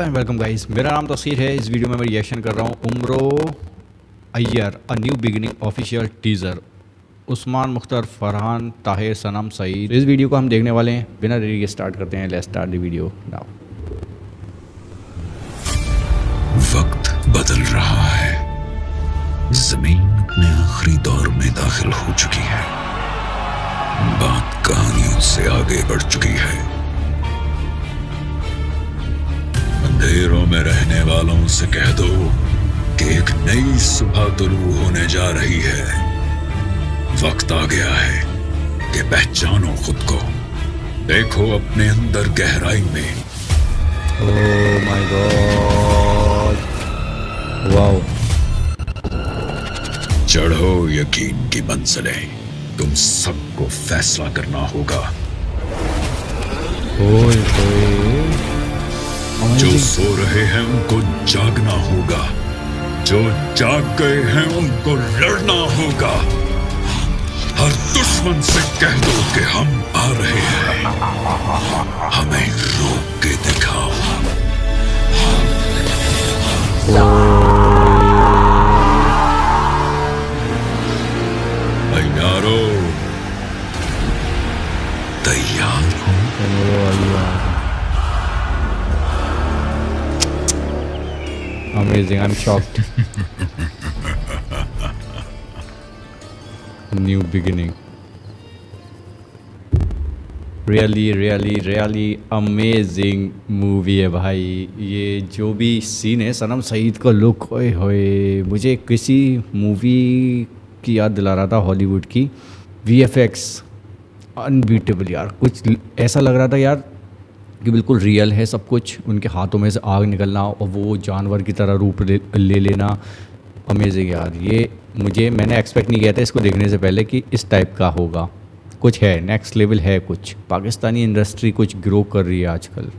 And welcome guys मेरा नाम तस्वीर है। इस वीडियो में मैं रिएक्शन कर रहा हूँ। Umro Ayyar a new beginning official teaser Usman Mukhtar, Farhan, Tahir, Sanam, Saeed. इस वीडियो को हम देखने वाले हैं। बिना देरी के स्टार्ट करते हैं। Let's start the video now वक्त बदल रहा है। ज़मीन अपने आखिरी दौर में दाखिल हो चुकी है। बात कहानियों से आगे बढ़ चुकी है। वालों से कह दो कि एक नई सुबह तुलू होने जा रही है। वक्त आ गया है कि पहचानो खुद को। देखो अपने अंदर गहराई में। ओह माय गॉड वाओ चढ़ो यकीन की मंजिलें। तुम सबको फैसला करना होगा। ओए ओए जो सो रहे हैं उनको जागना होगा। जो जाग गए हैं उनको लड़ना होगा। हर दुश्मन से कह दो कि हम आ रहे हैं। हमें रोक के Amazing, I'm shocked. New beginning. Really really really amazing movie है भाई ये जो भी सीन है सनम सईद का लुक ओए होए मुझे किसी मूवी की याद दिला रहा था हॉलीवुड की वी एफ़ एक्स अनबीटेबल यार कुछ ऐसा लग रहा था यार कि बिल्कुल रियल है सब कुछ उनके हाथों में से आग निकलना और वो जानवर की तरह रूप ले, ले लेना अमेजिंग यार। ये मुझे मैंने एक्सपेक्ट नहीं किया था इसको देखने से पहले कि इस टाइप का होगा। कुछ है नेक्स्ट लेवल है कुछ। पाकिस्तानी इंडस्ट्री कुछ ग्रो कर रही है आजकल।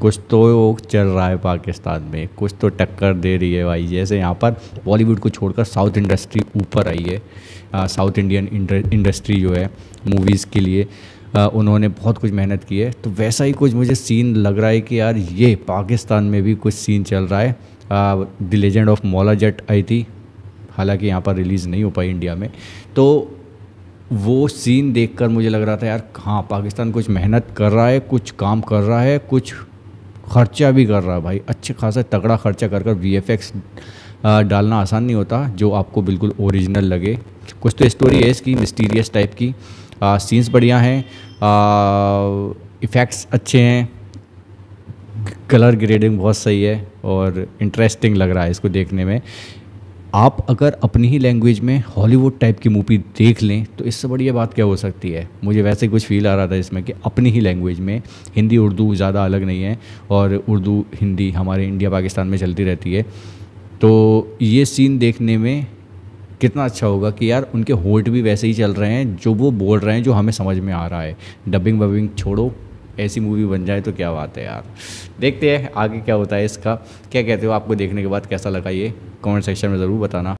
कुछ तो चल रहा है पाकिस्तान में कुछ तो टक्कर दे रही है भाई। जैसे यहाँ पर बॉलीवुड को छोड़कर साउथ इंडस्ट्री ऊपर आई है। साउथ इंडियन इंडस्ट्री जो है मूवीज़ के लिए। उन्होंने बहुत कुछ मेहनत की है। तो वैसा ही कुछ मुझे सीन लग रहा है कि यार ये पाकिस्तान में भी कुछ सीन चल रहा है। The legend of Maula Jatt आई थी। हालाँकि यहाँ पर रिलीज़ नहीं हो पाई इंडिया में। तो वो सीन देखकर मुझे लग रहा था, यार हाँ पाकिस्तान कुछ मेहनत कर रहा है, कुछ काम कर रहा है, कुछ खर्चा भी कर रहा है भाई। अच्छे खासा तगड़ा खर्चा कर कर वी डालना आसान नहीं होता, जो आपको बिल्कुल ओरिजिनल लगे। कुछ तो स्टोरी है इसकी मिस्टीरियस टाइप की। सीन्स बढ़िया हैं। इफ़ेक्ट्स अच्छे हैं। कलर ग्रेडिंग बहुत सही है और इंटरेस्टिंग लग रहा है इसको देखने में। आप अगर अपनी ही लैंग्वेज में हॉलीवुड टाइप की मूवी देख लें तो इससे बढ़िया बात क्या हो सकती है? मुझे वैसे कुछ फील आ रहा था इसमें कि अपनी ही लैंग्वेज में हिंदी, उर्दू ज़्यादा अलग नहीं है और उर्दू, हिंदी हमारे इंडिया पाकिस्तान में चलती रहती है। तो ये सीन देखने में कितना अच्छा होगा कि यार उनके होल्ट भी वैसे ही चल रहे हैं, जो वो बोल रहे हैं, जो हमें समझ में आ रहा है। डबिंग वबिंग छोड़ो, ऐसी मूवी बन जाए तो क्या बात है यार। देखते हैं आगे क्या होता है इसका। क्या कहते हो? आपको देखने के बाद कैसा लगा ये? कमेंट सेक्शन में ज़रूर बताना।